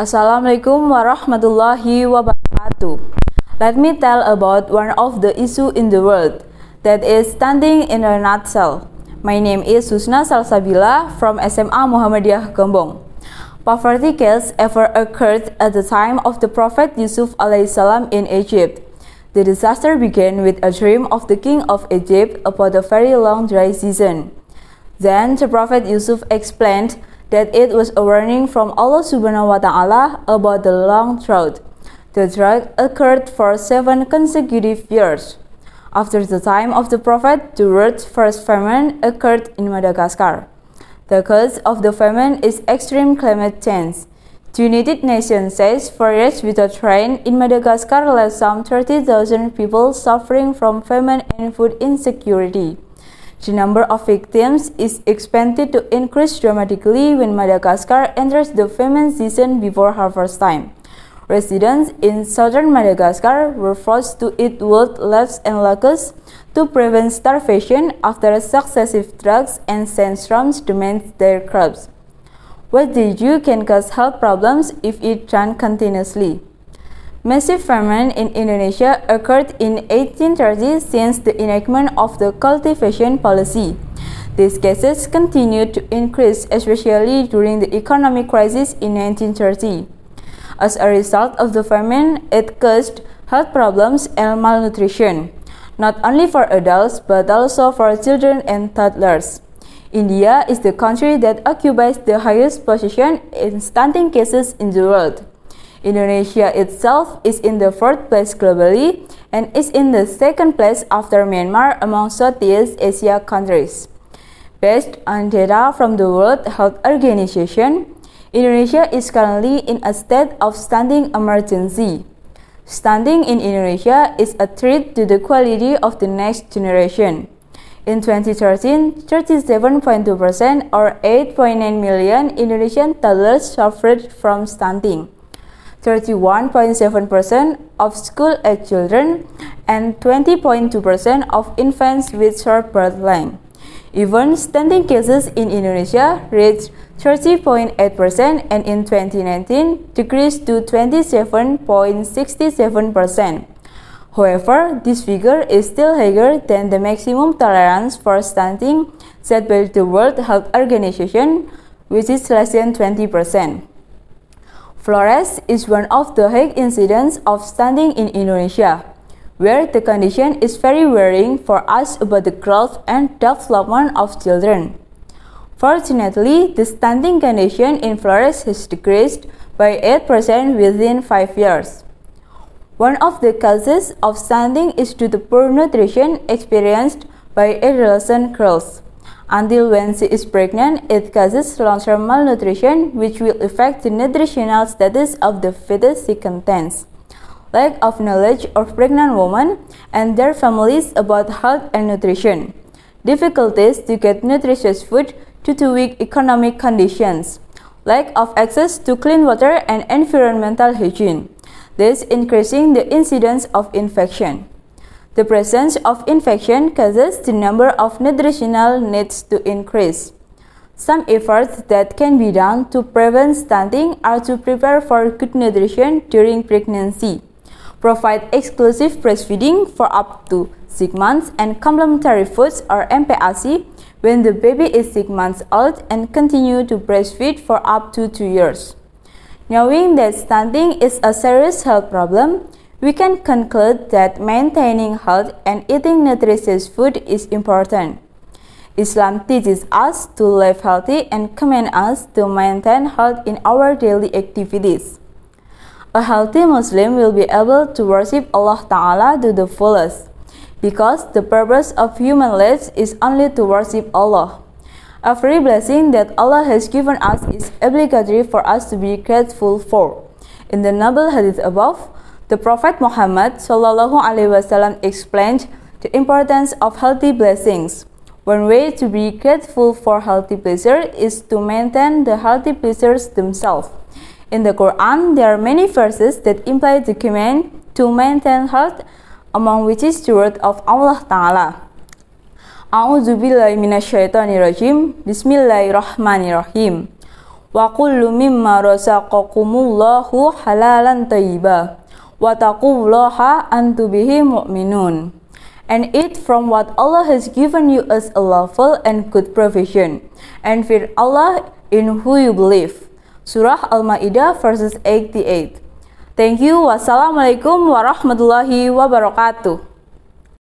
Assalamualaikum warahmatullahi wabarakatuh. Let me tell about one of the issue in the world that is stunting in a nutshell. My name is Husna Salsabila from SMA Muhammadiyah Gombong. Poverty case ever occurred at the time of the Prophet Yusuf salam in Egypt. The disaster began with a dream of the king of Egypt about a very long dry season. Then the Prophet Yusuf explained that it was a warning from Allah subhanahu wa ta'ala about the long drought. The drought occurred for seven consecutive years. After the time of the Prophet, the world's first famine occurred in Madagascar. The cause of the famine is extreme climate change. The United Nations says forests without rain in Madagascar left some 30,000 people suffering from famine and food insecurity. The number of victims is expected to increase dramatically when Madagascar enters the famine season before harvest time. Residents in southern Madagascar were forced to eat wild leaves and locusts to prevent starvation after successive droughts and sandstorms damaged their crops. What they do can cause health problems if it done continuously. Massive famine in Indonesia occurred in 1830 since the enactment of the cultivation policy. These cases continued to increase, especially during the economic crisis in 1930. As a result of the famine, it caused health problems and malnutrition, not only for adults but also for children and toddlers. India is the country that occupies the highest position in stunting cases in the world. Indonesia itself is in the fourth place globally and is in the second place after Myanmar among Southeast Asia countries. Based on data from the World Health Organization, Indonesia is currently in a state of stunting emergency. Stunting in Indonesia is a threat to the quality of the next generation. In 2013, 37.2% or 8.9 million Indonesian toddlers suffered from stunting. 31.7% of school-age children and 20.2% of infants with short birth length. Even stunting cases in Indonesia reached 30.8% and in 2019 decreased to 27.67%. However, this figure is still higher than the maximum tolerance for stunting set by the World Health Organization, which is less than 20%. Flores is one of the high incidents of stunting in Indonesia where the condition is very worrying for us about the growth and development of children. Fortunately, the stunting condition in Flores has decreased by 8% within 5 years. One of the causes of stunting is due to poor nutrition experienced by adolescent girls. Until when she is pregnant, it causes long-term malnutrition which will affect the nutritional status of the fetus she contains. Lack of knowledge of pregnant women and their families about health and nutrition, difficulties to get nutritious food due to weak economic conditions, lack of access to clean water and environmental hygiene, this increasing the incidence of infection. The presence of infection causes the number of nutritional needs to increase. Some efforts that can be done to prevent stunting are to prepare for good nutrition during pregnancy provide exclusive breastfeeding for up to 6 months and complementary foods or MPASI when the baby is 6 months old and continue to breastfeed for up to 2 years. Knowing that stunting is a serious health problem, we can conclude that maintaining health and eating nutritious food is important. Islam teaches us to live healthy and commands us to maintain health in our daily activities. A healthy Muslim will be able to worship Allah Ta'ala to the fullest, because the purpose of human lives is only to worship Allah. Every blessing that Allah has given us is obligatory for us to be grateful for. In the noble hadith above, the Prophet Muhammad wasallam explained the importance of healthy blessings. One way to be grateful for healthy pleasure is to maintain the healthy pleasures themselves. In the Quran, there are many verses that imply the command to maintain health, among which is the word of Allah Ta'ala. A'udzu billahi rajim. Bismillahirrahmanirrahim. Wa kullu mimma razaqakumullahu halalan tayyiba. Wa taqullaha antu bihi mu'minun. And eat from what Allah has given you as a lawful and good provision. And fear Allah in who you believe. Surah Al-Ma'idah verses 88. Thank you. Wassalamualaikum warahmatullahi wabarakatuh.